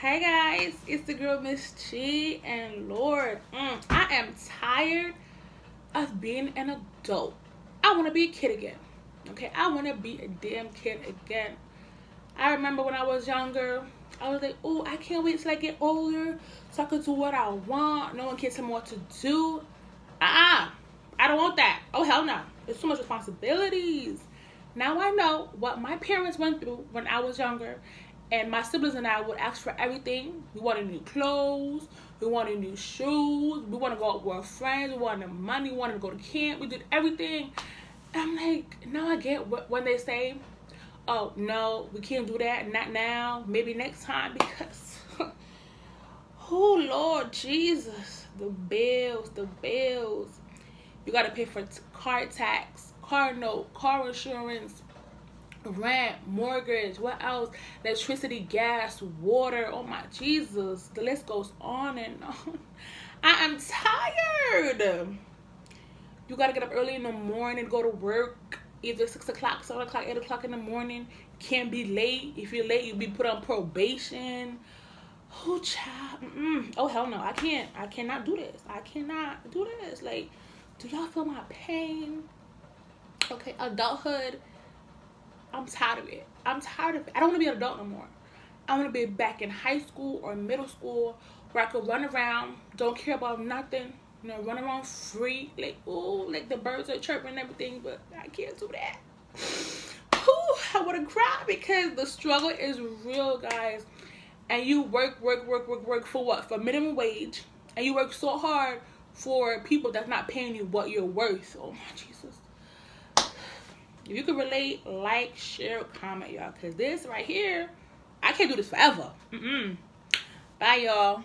Hey guys, it's the girl Miss G, and Lord, mm, I am tired of being an adult. I want to be a kid again. Okay, I want to be a damn kid again. I remember when I was younger, I was like, oh, I can't wait till I get older so I can do what I want. No one can tell me what to do. Uh-uh. I don't want that. Oh hell no. There's so much responsibilities. Now I know what my parents went through when I was younger, and my siblings and I would ask for everything. We wanted new clothes, we wanted new shoes, we wanted to go out with friends, we wanted money, we wanted to go to camp. We did everything. I'm like, now I get what when they say, "Oh no, we can't do that. Not now. Maybe next time." Because, oh Lord Jesus, the bills, the bills. You got to pay for car tax car note, car insurance, rent, mortgage, what else? Electricity, gas, water. Oh my Jesus. The list goes on and on. I am tired. You gotta get up early in the morning, go to work, either six o'clock, seven o'clock, eight o'clock in the morning. Can't be late. If you're late, you'll be put on probation. Oh child. Mm -mm. Oh hell no. I can't. I cannot do this. I cannot do this. Like, do y'all feel my pain? okay adulthood i'm tired of it. I'm tired of it. I don't want to be an adult no more. I want to be back in high school or middle school where i could run around don't care about nothing you know run around free like oh like the birds are chirping and everything but i can't do that. Ooh, i want to cry because the struggle is real guys. And you work work work work work for what? For minimum wage. And you work so hard for people that's not paying you what you're worth. Oh my jesus if you can relate, like, share, comment, y'all. Because this right here, I can't do this forever. Mm-mm. Bye, y'all.